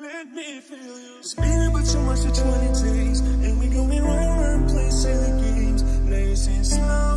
Let me feel you. Speeding but too much for 20 days. And we going round, round, play silly games. Now you're saying slow.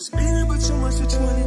Speeding, but too much to 20.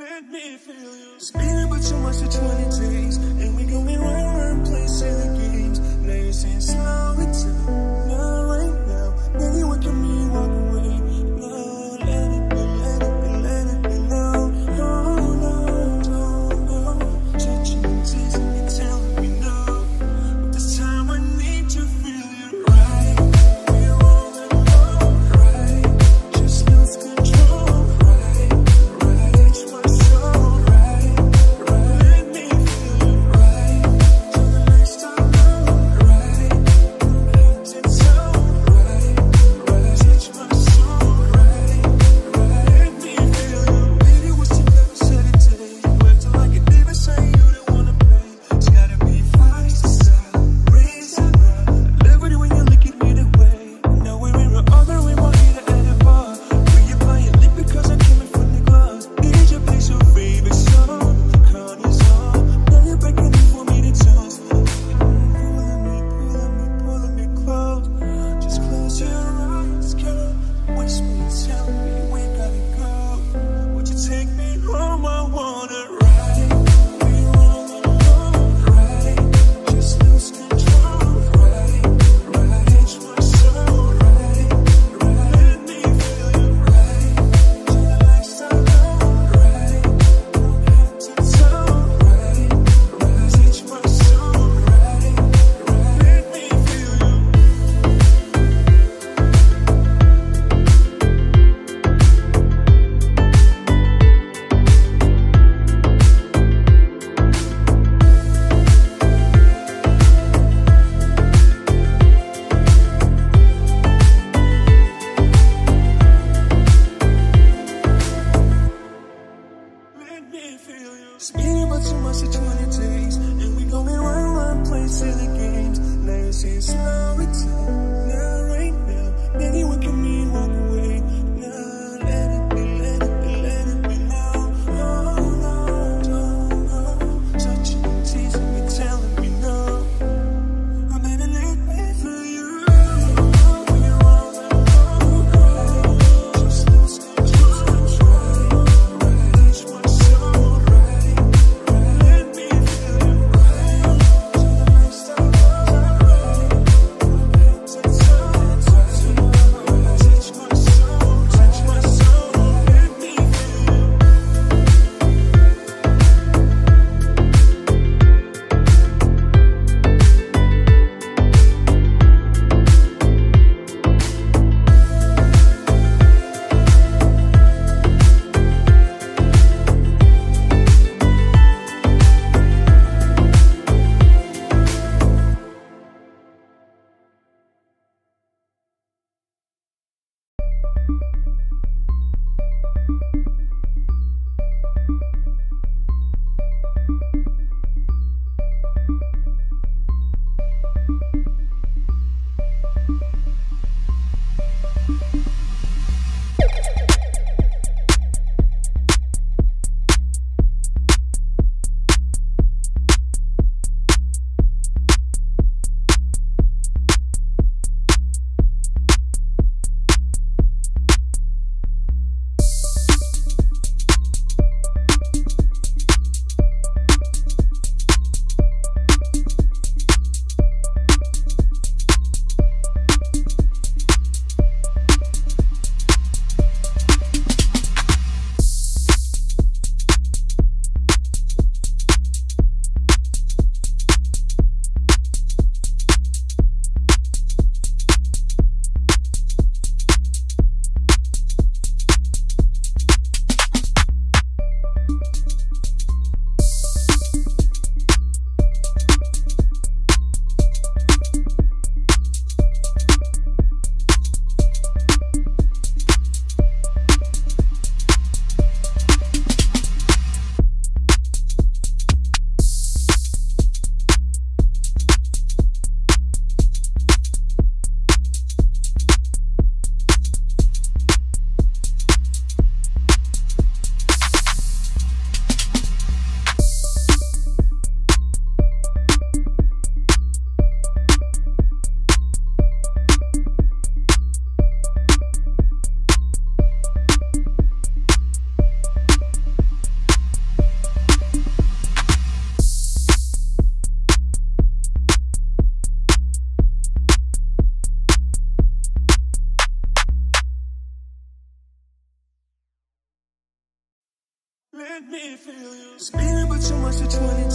Let me feel you. Speeding but too much to 20 days. And we going round, round, play silly games. Now you're saying slow been but too much for 20